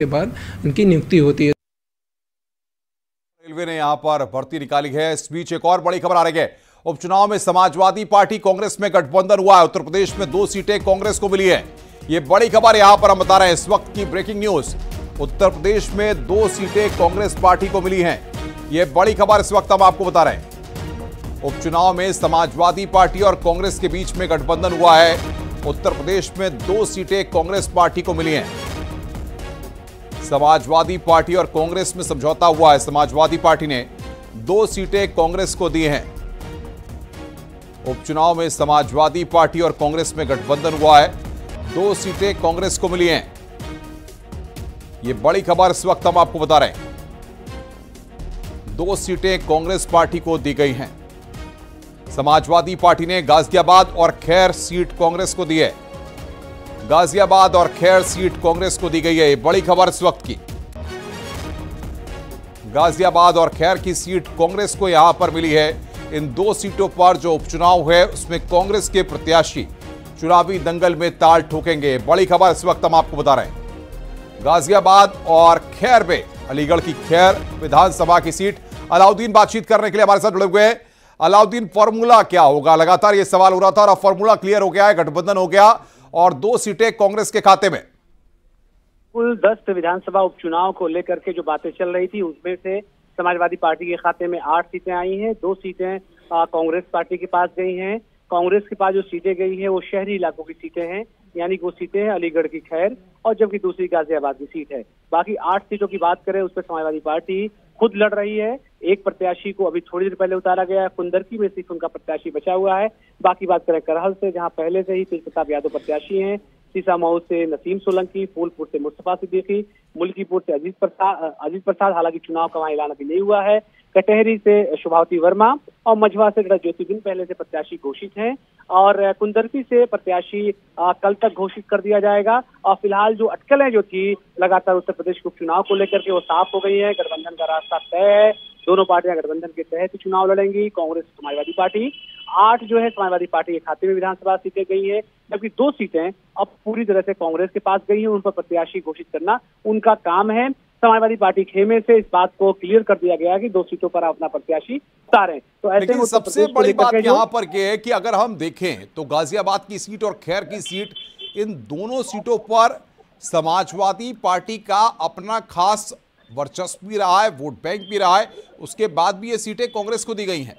के बाद उनकी नियुक्ति होती है। रेलवे ने यहाँ पर भर्ती निकाली है। इस बीच एक और बड़ी खबर आ रही है। उपचुनाव में समाजवादी पार्टी कांग्रेस में गठबंधन हुआ है। उत्तर प्रदेश में दो सीटें कांग्रेस को मिली है। ये बड़ी खबर यहाँ पर हम बता रहे हैं। इस वक्त की ब्रेकिंग न्यूज़, उत्तर प्रदेश में दो सीटें कांग्रेस पार्टी को मिली हैं। ये बड़ी खबर इस वक्त हम आपको बता रहे हैं। उपचुनाव में समाजवादी पार्टी और कांग्रेस के बीच में गठबंधन हुआ है। उत्तर प्रदेश में दो सीटें कांग्रेस पार्टी को मिली हैं। समाजवादी पार्टी और कांग्रेस में समझौता हुआ है। समाजवादी पार्टी ने दो सीटें कांग्रेस को दी हैं। उपचुनाव में समाजवादी पार्टी और कांग्रेस में गठबंधन हुआ है। दो सीटें कांग्रेस को मिली हैं। यह बड़ी खबर इस वक्त हम आपको बता रहे हैं। दो सीटें कांग्रेस पार्टी को दी गई हैं। समाजवादी पार्टी ने गाजियाबाद और खैर सीट कांग्रेस को दी है। गाजियाबाद और खैर सीट कांग्रेस को दी गई है। बड़ी खबर इस वक्त की। गाजियाबाद और खैर की सीट कांग्रेस को यहाँ पर मिली है। इन दो सीटों पर जो उपचुनाव है उसमें कांग्रेस के प्रत्याशी चुनावी दंगल में ताल ठोकेंगे। बड़ी खबर इस वक्त हम आपको बता रहे हैं। गाजियाबाद और खैर में, अलीगढ़ की खैर विधानसभा की सीट। अलाउद्दीन बातचीत करने के लिए हमारे साथ जुड़े हुए हैं। अलाउद्दीन फॉर्मूला क्या होगा? लगातार यह सवाल हो रहा था और फॉर्मूला क्लियर हो गया है, गठबंधन हो गया। और दो सीटें कांग्रेस के खाते में। कुल दस विधानसभा उपचुनाव को लेकर के जो बातें चल रही थी, उसमें से समाजवादी पार्टी के खाते में आठ सीटें आई हैं, दो सीटें कांग्रेस पार्टी के पास गई हैं। कांग्रेस के पास जो सीटें गई हैं, वो शहरी इलाकों की सीटें हैं, यानी वो सीटें हैं अलीगढ़ की खैर और जबकि दूसरी गाजियाबाद की सीट है। बाकी आठ सीटों की बात करें, उस पर समाजवादी पार्टी खुद लड़ रही है। एक प्रत्याशी को अभी थोड़ी देर पहले उतारा गया है। कुंदरकी में सिर्फ़ उनका प्रत्याशी बचा हुआ है। बाकी बात करें करहल से, जहाँ पहले से ही तेज प्रताप यादव प्रत्याशी हैं। सीसा मऊ से नसीम सोलंकी, फूलपुर से मुस्तफ़ा सिद्दीकी, मुल्कीपुर से अजीत प्रसाद अजीत प्रसाद, हालाँकि चुनाव का वहाँ ऐलान अभी नहीं हुआ है। कटहरी से शुभावती वर्मा और मझवा से ज्योति बिन, पहले से प्रत्याशी घोषित हैं। और कुंदरकी से प्रत्याशी कल तक घोषित कर दिया जाएगा। और फ़िलहाल जो अटकलें जो थी लगातार उत्तर प्रदेश के उपचुनाव को लेकर के वो साफ़ हो गई है। गठबंधन का रास्ता तय है। दोनों पार्टियाँ गठबंधन के तहत चुनाव लड़ेंगी। कांग्रेस समाजवादी पार्टी। आठ जो है समाजवादी पार्टी के खाते में विधानसभा सीटें गई है, जबकि दो सीटें अब पूरी तरह से कांग्रेस के पास गई है। उन पर प्रत्याशी घोषित करना उनका काम है। समाजवादी पार्टी खेमे से इस बात को क्लियर कर दिया गया कि दो सीटों पर अपना प्रत्याशी उतारें। तो ऐसे सबसे बड़ी बात यहाँ पर यह है कि अगर हम देखें तो गाजियाबाद की सीट और खैर की सीट इन दोनों सीटों पर समाजवादी पार्टी का अपना खास वर्चस्व भी रहा है वोट बैंक भी रहा है उसके बाद भी ये सीटें कांग्रेस को दी गई हैं।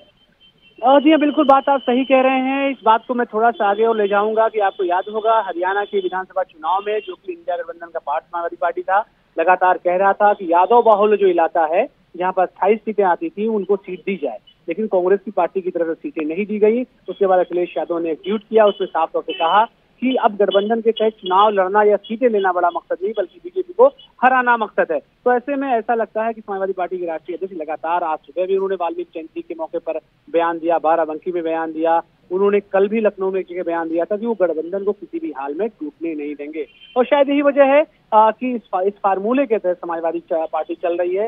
जी हाँ बिल्कुल बात आप सही कह रहे हैं। इस बात को मैं थोड़ा सा आगे और ले जाऊँगा कि आपको याद होगा हरियाणा के विधानसभा चुनाव में जो कि इंडिया गठबंधन का पार्ट समाजवादी पार्टी था लगातार कह रहा था कि यादव बाहुल जो इलाका है, जहाँ पर अट्ठाईस सीटें आती थी, उनको सीट दी जाए। लेकिन कांग्रेस की पार्टी की तरफ़ से सीटें नहीं दी गई। उसके बाद अखिलेश यादव ने ट्वीट किया, उसमें साफ़ तौर से कहा कि अब गठबंधन के तहत चुनाव लड़ना या सीटें लेना बड़ा मकसद नहीं बल्कि बीजेपी को हराना मकसद है। तो ऐसे में ऐसा लगता है कि समाजवादी पार्टी के राष्ट्रीय अध्यक्ष लगातार आज सुबह भी उन्होंने वाल्मीकि जयंती के मौके पर बयान दिया बाराबंकी में बयान दिया उन्होंने कल भी लखनऊ में एक बयान दिया था कि वो गठबंधन को किसी भी हाल में टूटने नहीं देंगे। और शायद यही वजह है कि इस, फार्मूले के तहत समाजवादी पार्टी चल रही है।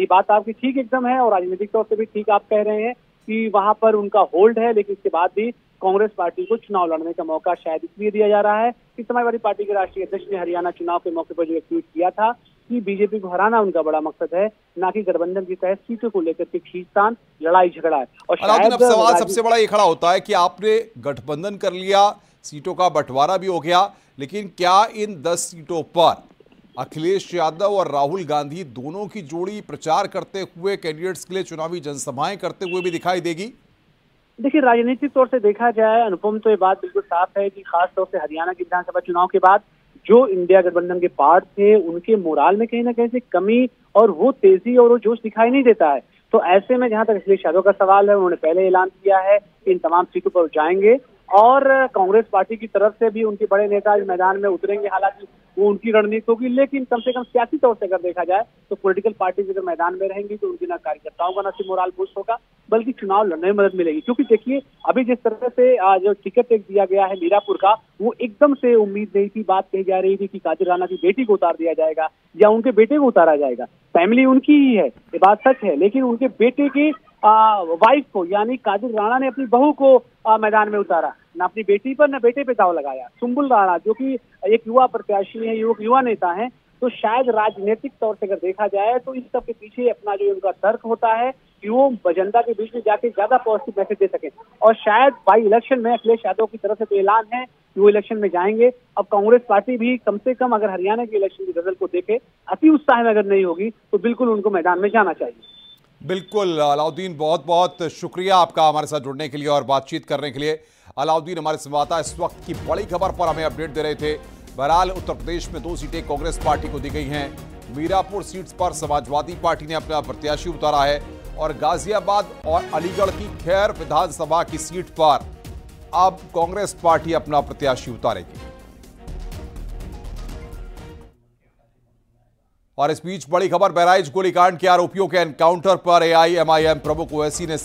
ये बात आपकी ठीक एकदम है और राजनीतिक तौर से भी ठीक आप कह रहे हैं कि वहाँ पर उनका होल्ड है लेकिन इसके बाद भी कांग्रेस पार्टी को चुनाव लड़ने का मौका शायद इसलिए दिया जा रहा है कि समाजवादी पार्टी के राष्ट्रीय अध्यक्ष ने हरियाणा चुनाव के मौके पर जो ट्वीट किया था कि बीजेपी को हराना उनका बड़ा मकसद है ना कि गठबंधन के तहत सीटों को लेकर के खींचतान लड़ाई झगड़ा है। और शायद सवाल सबसे बड़ा ये खड़ा होता है कि आपने गठबंधन कर लिया सीटों का बंटवारा भी हो गया लेकिन क्या इन दस सीटों पर अखिलेश यादव और राहुल गांधी दोनों की जोड़ी प्रचार करते हुए कैंडिडेट्स के लिए चुनावी जनसभाएँ करते हुए भी दिखाई देगी? देखिए, राजनीतिक तौर से देखा जाए, अनुपम तो ये बात बिल्कुल साफ़ है कि खास तौर से हरियाणा के विधानसभा चुनाव के बाद जो इंडिया गठबंधन के पार्ट थे, उनके मोराल में कहीं ना कहीं से कमी और वो तेज़ी और वो जोश दिखाई नहीं देता है। तो ऐसे में जहाँ तक अखिलेश यादव का सवाल है, उन्होंने पहले ऐलान किया है कि इन तमाम सीटों पर जाएँगे और कांग्रेस पार्टी की तरफ़ से भी उनके बड़े नेता इस मैदान में उतरेंगे, हालाँकि वो उनकी रणनीति होगी, लेकिन कम से कम सियासी तौर से अगर देखा जाए तो पॉलिटिकल पार्टी अगर मैदान में रहेंगी तो उनके ना कार्यकर्ताओं का ना सिर्फ़ मोराल बूस्ट होगा बल्कि चुनाव लड़ने में मदद मिलेगी। क्योंकि देखिए अभी जिस तरह से जो टिकट एक दिया गया है मीरापुर का वो एकदम से उम्मीद नहीं थी बात कही जा रही थी कि कादिर राणा की बेटी को उतार दिया जाएगा या उनके बेटे को उतारा जाएगा। फैमिली उनकी ही है ये बात सच है लेकिन उनके बेटे की वाइफ को यानी कादिर राणा ने अपनी बहू को आ, मैदान में उतारा। ना अपनी बेटी पर न बेटे पे दाव लगाया। सुम्बुल राणा जो कि एक युवा प्रत्याशी है युवक युवा नेता है तो शायद राजनीतिक तौर से अगर देखा जाए तो इस सब के पीछे अपना जो उनका तर्क होता है कि वो जनता के बीच में जाके ज़्यादा पॉजिटिव मैसेज दे सके। और शायद बाई इलेक्शन में अखिलेश यादव की तरफ़ से तो ऐलान है कि वो इलेक्शन में जाएँगे। अब कांग्रेस पार्टी भी कम से कम अगर हरियाणा के इलेक्शन की गज़ल को देखे, अति उत्साह में अगर नहीं होगी तो बिल्कुल उनको मैदान में जाना चाहिए। बिल्कुल, अलाउद्दीन, बहुत बहुत शुक्रिया आपका हमारे साथ जुड़ने के लिए और बातचीत करने के लिए। अलाउद्दीन, हमारे संवाददाता इस वक्त की बड़ी खबर पर हमें अपडेट दे रहे थे। बहरहाल उत्तर प्रदेश में दो सीटें कांग्रेस पार्टी को दी गई हैं। मीरापुर सीट पर समाजवादी पार्टी ने अपना प्रत्याशी उतारा है और गाजियाबाद और अलीगढ़ की खैर विधानसभा की सीट पर अब कांग्रेस पार्टी अपना प्रत्याशी उतारेगी। और इस बीच बड़ी खबर, बहराइच गोलीकांड के आरोपियों के एनकाउंटर पर एआईएमआईएम प्रमुख ओवैसी ने